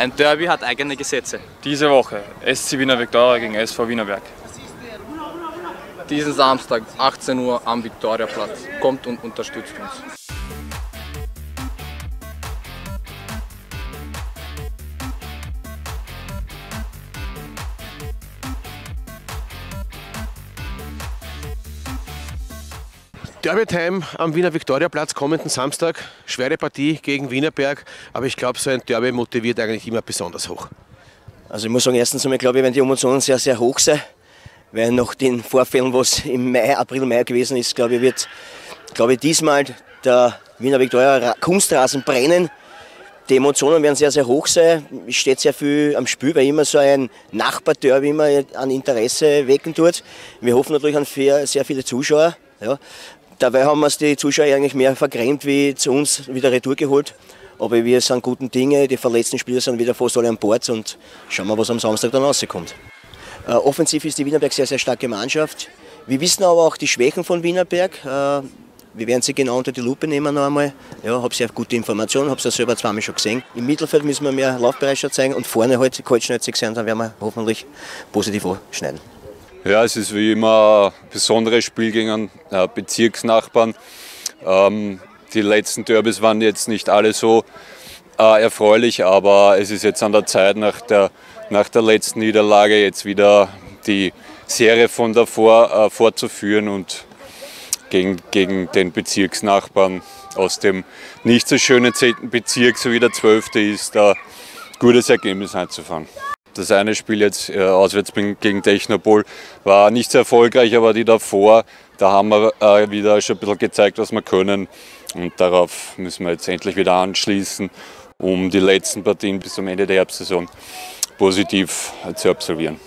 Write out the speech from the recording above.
Ein Derby hat eigene Gesetze. Diese Woche SC Wiener Viktoria gegen SV Wienerberg. Diesen Samstag 18 Uhr am Viktoriaplatz. Kommt und unterstützt uns. Derby-Time am Wiener Viktoriaplatz kommenden Samstag. Schwere Partie gegen Wienerberg, aber ich glaube, so ein Derby motiviert eigentlich immer besonders hoch. Also ich muss sagen, erstens einmal glaube ich, wenn die Emotionen sehr, sehr hoch sind, weil nach den Vorfällen, was im Mai, April, Mai gewesen ist, glaube ich, wird glaube ich, diesmal der Wiener Viktoria Kunstrasen brennen. Die Emotionen werden sehr, sehr hoch sein. Es steht sehr viel am Spiel, weil immer so ein Nachbarderby immer an Interesse wecken tut. Wir hoffen natürlich an sehr viele Zuschauer. Ja. Dabei haben wir die Zuschauer eigentlich mehr vergrämt wie zu uns wieder retour geholt. Aber wir sind guten Dinge, die verletzten Spieler sind wieder fast alle an Bord und schauen wir, was am Samstag dann rauskommt. Äh, offensiv ist die Wienerberg sehr, sehr starke Mannschaft. Wir wissen aber auch die Schwächen von Wienerberg. Äh, wir werden sie genau unter die Lupe nehmen noch einmal. Ja, habe sehr gute Informationen, habe sie selber zweimal schon gesehen. Im Mittelfeld müssen wir mehr Laufbereitschaft zeigen und vorne halt kaltschnäuzig sein, dann werden wir hoffentlich positiv anschneiden. Ja, es ist wie immer ein besonderes Spiel gegen einen äh, Bezirksnachbarn. Ähm, die letzten Derbys waren jetzt nicht alle so äh, erfreulich, aber es ist jetzt an der Zeit, nach der, nach der letzten Niederlage jetzt wieder die Serie von davor äh, fortzuführen und gegen, gegen den Bezirksnachbarn aus dem nicht so schönen 10. Bezirk, so wie der 12. ist, ein gutes Ergebnis einzufahren. Das eine Spiel jetzt äh, auswärts gegen Technopol war nicht sehr erfolgreich, aber die davor, da haben wir äh, wieder schon ein bisschen gezeigt, was wir können. Und darauf müssen wir jetzt endlich wieder anschließen, um die letzten Partien bis zum Ende der Herbstsaison positiv zu absolvieren.